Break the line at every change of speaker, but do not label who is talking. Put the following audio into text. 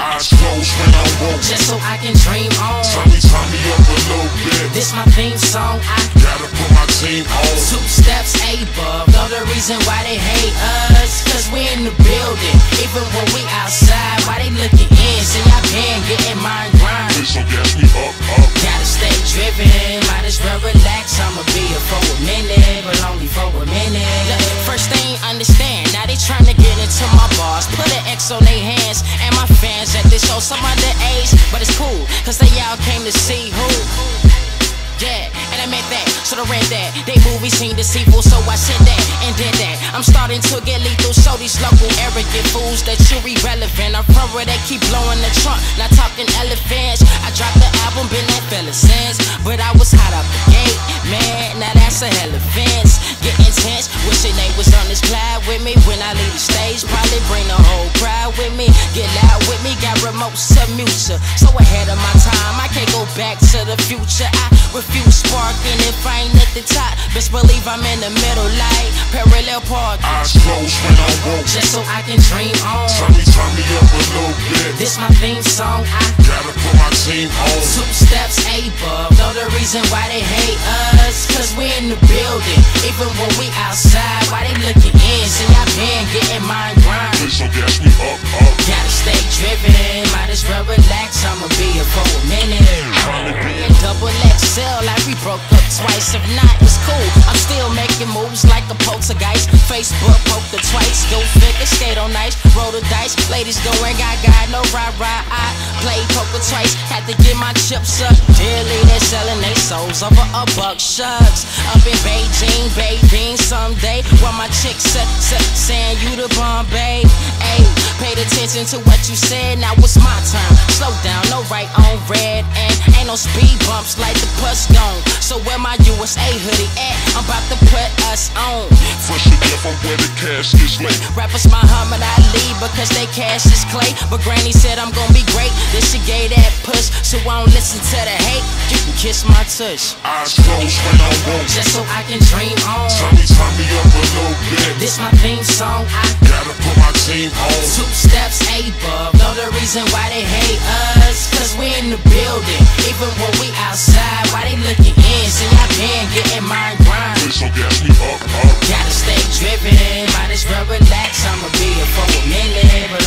Eyes closed when I woke. just
so I can dream on.
Me, turn me up a little bit.
This my theme song. I
Gotta put my team on.
two steps above. Know the reason why they hate us, cause we in the building. Even when we outside, why they looking in? See, I been getting mine grind.
Don't gas me up, up.
Gotta stay driven, might as well relax. Show. Some underage, but it's cool, cause they all came to see who. Yeah, and I meant that, so I read that. They movies seem deceitful, so I said that and did that. I'm starting to get lethal, so these local arrogant fools that you irrelevant. I'm from where they keep blowing the trunk, not talking elephants. I dropped the album, been that fella since, but I was hot up the gate, man. Now that's a hell of fence. Get intense, wishing they was on this cloud with me when I leave the stage. Probably bring the whole crowd with me, get loud with me. Got remotes to mute ya. so ahead of my time. I can't go back to the future. I refuse sparking if I ain't at the top. Best believe I'm in the middle, like parallel park. Eyes
closed when I woke.
Just so I can dream on. Turn
me, turn me up a little bit.
This my theme song. I
Gotta put my team on.
two steps above. Know the reason why they hate us, cause we in the building. Even when we outside, why they looking in? See, I been getting mine grind. Please
don't gas me up, up.
Stay driven, might as well relax. I'ma be here for a minute. Double XL, like we broke up twice. If not, it's cool. I'm still making moves like a poltergeist. Facebook poker twice. Go figure, skate on ice, roll the dice. Ladies going gaga, no ride, rah. I play poker twice, had to get my chips up. Dearly, they're selling their souls over a buck. Shucks. Up in Beijing, Beijing someday. While my chicks said, saying you the Bombay. Ayy, paid attention to what you said, now it's my turn. Slow down, no right on red, and ain't no speed bumps like the puss gone. So where my USA hoodie at? I'm about to put us on.
Fresh to death, I'm where the cash is laid.
Rappers Muhammad Ali because they Cassius Clay. But Granny said I'm gonna be great. Then she gave that push, so I don't listen to the hate. You can kiss my tush.
Eyes closed when I woke.
Just so I can dream on. Turn
me up a little bit.
This my theme song. I
Gotta put my team on.
two paper. Know the reason why they hate us, cause we in the building. Even when we outside, why they looking in? See, I've been getting my grind. Gotta stay driven, might as well relax. I'ma be here for a minute.